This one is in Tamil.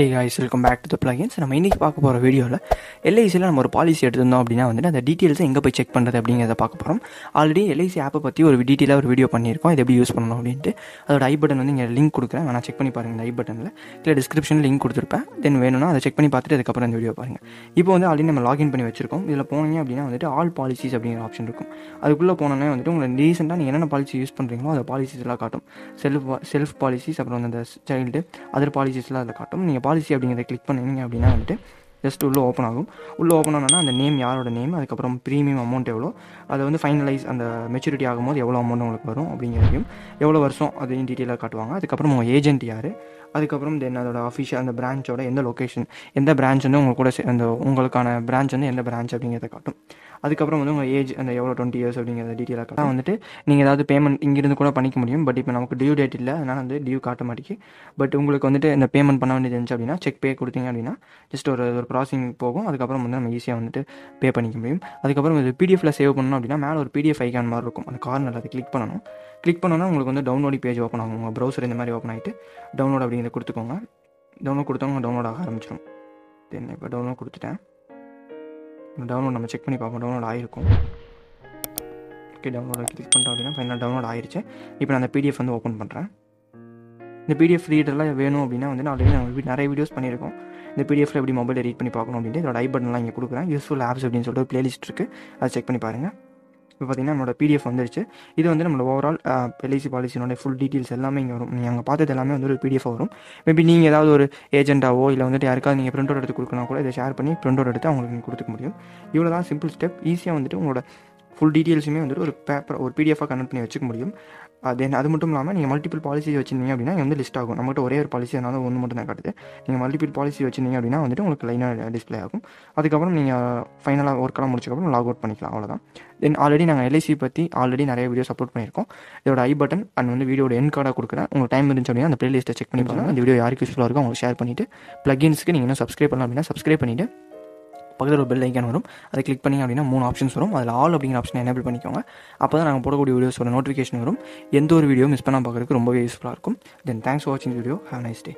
Hey guys welcome back to the plugins நம்ம இன்றைக்கி பார்க்க போகிற வீடியோவில் எல்ஐசியில் நம்ம ஒரு பாலிசி எடுத்திருந்தோம் அப்படின்னா வந்துட்டு அந்த டீட்டெயில்ஸை எங்கே போய் செக் பண்ணுறது அப்படிங்கிறத பார்க்க போகிறோம் ஆல்ரெடி எல்ஐசி ஆப்பை பற்றி ஒரு டீட்டெயிலாக ஒரு வீடியோ பண்ணியிருக்கோம். இது எப்படி யூஸ் பண்ணணும் அப்படின்ட்டு அதோட ஐ பட்டன் வந்து இங்கே லிங்க் கொடுக்குறேன். நான் செக் பண்ணி பாருங்கள் இந்த ஐ பட்டனில் இல்லை டிஸ்கிரிப்ஷனில் லிங்க் கொடுத்துருப்பேன். தென் வேணும்னா அதை செக் பண்ணி பார்த்துட்டு அதுக்கப்புறம் இந்த வீடியோ பாருங்கள் இப்போ வந்து ஆல்ரெடி நம்ம லாகின் பண்ணி வச்சிருக்கோம். இதில் போனீங்க அப்படின்னா வந்துட்டு ஆல் பாலிசிஸ் அப்படிங்கிற ஆப்ஷன் இருக்கும். அதுக்குள்ளே போனோன்னே வந்துட்டு உங்களை ரீசெண்டாக நீங்கள் என்னென்ன பாலிசி யூஸ் பண்ணுறீங்களோ அந்த பாலிசிஸ்லாம் காட்டும். செல்ஃப் செல்ஃப் பாலிசிஸ் அப்புறம் அந்த சைல்டு அதர் பாலிசிஸ்லாம் அதில் காட்டும். நீங்கள் பாலிசி அப்படிங்கிறத கிளிக் பண்ணீங்க அப்படின்னா வந்துட்டு ஜஸ்ட் உள்ளே ஓப்பன் ஆகும். உள்ளே ஓப்பன் ஆனோன்னா அந்த நேம் யாரோட நேம் அதுக்கப்புறம் ப்ரீமியம் அமௌண்ட் எவ்வளோ அதை வந்து ஃபைனலைஸ் அந்த மெச்சூரிட்டி ஆகும்போது எவ்வளோ அமௌண்ட் உங்களுக்கு வரும் அப்படிங்கிறதையும் எவ்வளோ வருஷம் அதையும் டீட்டெயிலாக காட்டுவாங்க. அதுக்கப்புறம் உங்கள் ஏஜென்ட் யார் அதுக்கப்புறம் தென் அதோட அஃபிஷியல் அந்த பிரான்ச்சோட எந்த லொக்கேஷன் எந்த பிரான்ச் வந்து உங்க கூட சே- அந்த உங்களுக்கான பிரான்ச் வந்து எந்த பிரான்ச் அப்படிங்கிறத காட்டும். அதுக்கப்புறம் வந்து உங்கள் ஏஜ் அந்த எவ்வளோ டுவெண்ட்டி இயர்ஸ் அப்படிங்கிறத டீட்டெயிலாக காட்டும். வந்துட்டு நீங்கள் ஏதாவது பேமெண்ட் இங்கிருந்து கூட பண்ணிக்க முடியும். பட் இப்போ நமக்கு டியூ டேட் இல்லை அதனால் வந்து டியூ காட்ட மாட்டேங்கி பட் உங்களுக்கு வந்துட்டு இந்த பேமெண்ட் பண்ண வேண்டியது இருந்துச்சு அப்படின்னா செக் பே கொடுத்தீங்க அப்படின்னா ஜஸ்ட் ஒரு ஒரு ப்ராசஸிங் போகும். அதுக்கப்புறம் வந்து நம்ம ஈஸியாக வந்துட்டு பே பண்ணிக்க முடியும். அதுக்கப்புறம் இது பிடிஎஃப்ல சேவ் பண்ணணும் அப்படின்னா மேலே ஒரு பிடிஎஃப் ஐக்கான் மாதிரி இருக்கும். அந்த கார்னர் அதை கிளிக் பண்ணணும். கிளிக் பண்ணோன்னா உங்களுக்கு வந்து டவுன்லோடிங் பேஜ் ஓப்பன் ஆகும். உங்கள் ப்ரௌசர் இந்த மாதிரி ஓப்பன் ஆகிட்டு டவுன்லோட் இதை கொடுத்துக்கோங்க. டவுன்லோட் கொடுத்தவங்க டவுன்லோட் ஆக ஆரம்பிச்சிடும் தென் இப்போ டவுன்லோட் கொடுத்துட்டேன். டவுன்லோட் நம்ம செக் பண்ணி பார்ப்போம். டவுன்லோட் ஆகிருக்கும் ஓகே டவுன்லோட் கிளிக் பண்ணிட்டோம் அப்படின்னா ஃபைனல் டவுன்லோட் ஆயிடுச்சு இப்போ நான் அந்த பிடிஎஃப் வந்து ஓப்பன் பண்ணுறேன் இந்த பிடிஎஃப் ரீடர்லாம் வேணும் அப்படின்னா வந்து நான் ஆல்ரெடி நம்ம நிறைய வீடியோஸ் பண்ணியிருக்கோம். இந்த பிடிஎஃப்ல எப்படி மொபைலில் ரீட் பண்ணி பார்க்கணும் அப்படின்ட்டு இதோட ஐ பட்டன்லாம் இங்கே கொடுக்குறேன். யூஸ்ஃபுல் ஆப்ஸ் அப்படின்னு சொல்லிட்டு ஒரு பிளேலிஸ்ட் இருக்குது அதை செக் பண்ணி பாருங்கள் இப்போ பார்த்தீங்கன்னா நம்மளோட பிடிஎஃப் வந்துருச்சு. இது வந்து நம்மளோட ஓவரால் எல்ஐசி பாலிசினோட ஃபுல் டீட்டெயில்ஸ் எல்லாமே இங்கே வரும். நீங்கள் அங்கே பார்த்தது எல்லாமே வந்து ஒரு பிடிஎஃப் வரும். மேபி நீங்கள் ஏதாவது ஒரு ஏஜென்ட்டாவோ இல்லை வந்துட்டு யாருக்காவது நீங்கள் பிரிண்ட் அவுட் எடுத்து கொடுக்கணும் கூட இதை ஷேர் பண்ணி பிரிண்ட் அவுட் எடுத்து அவங்களுக்கு நீங்கள் கொடுத்துக்க முடியும். இவ்வளோ தான் சிம்பிள் ஸ்டெப் ஈஸியாக வந்துட்டு உங்களோட ஃபுல் டீட்டெயில்ஸுமே வந்துட்டு ஒரு பேப்பர் ஒரு பிடிஎஃபாக கன்வெர்ட் பண்ணி வச்சுக்க முடியும். தென் அது மட்டும் இல்லாமல் நீங்கள் மல்டிபிள் பாலிசி வச்சிருந்தீங்க அப்படின்னா இங்கே வந்து லிஸ்ட் ஆகும். நம்மகிட்ட ஒரே ஒரு பாலிசி அதனால ஒன்று மட்டும் தான் காட்டுது. நீங்கள் மல்டிபிள் பாலிசி வச்சிருந்தீங்க அப்படின்னா வந்துட்டு உங்களுக்கு லைனாக டிஸ்ப்ளே ஆகும். அதுக்கப்புறம் நீங்கள் ஃபைனலாக ஒர்க்கெல்லாம் முடிச்சக்கப்புறம் லாக் அவுட் பண்ணிக்கலாம். அவ்வளோதான் தென் ஆல்ரெடி நாங்கள் எல்ஐசி பற்றி ஆல்ரெடி நிறைய வீடியோஸ் அப்லோட் பண்ணியிருக்கோம். இதோட ஐ பட்டன் அண்ட் வந்து வீடியோட என் கார்டாக கொடுக்குறேன். உங்களுக்கு டைம் இருந்துச்சு அப்படின்னா அந்த பிளேலிஸ்ட்டை செக் பண்ணி பாருங்கள் அந்த வீடியோ யாருக்கு யூஸ்ஃபுல்லாக இருக்கோ அவங்க ஷேர் பண்ணிவிட்டு ப்ளகின்ஸ்க்கு நீங்கள் இன்னும் சப்ஸ்கிரைப் பண்ணலாம் அப்படின்னா சப்ஸ்கிரைப் பண்ணிவிட்டு பக்கத்தில் ஒரு பெல் ஐக்கான் வரும். அதை கிளிக் பண்ணி அப்படின்னா மூணு ஆப்ஷன்ஸ் வரும். அதில் ஆல் அப்படிங்கிற ஆப்ஷனை எனேபிள் பண்ணிக்கோங்க. அப்போ தான் நாங்கள் போடக்கூடிய வீடியோஸோட நோட்டிஃபிகேஷன் வரும். எந்த ஒரு வீடியோ மிஸ் பண்ணால் பார்க்குறதுக்கு ரொம்பவே யூஸ்ஃபுல்லாக இருக்கும். தென் தேங்க்ஸ் ஃபார் வாட்சிங் வீடியோ ஹேவ் நைஸ் டே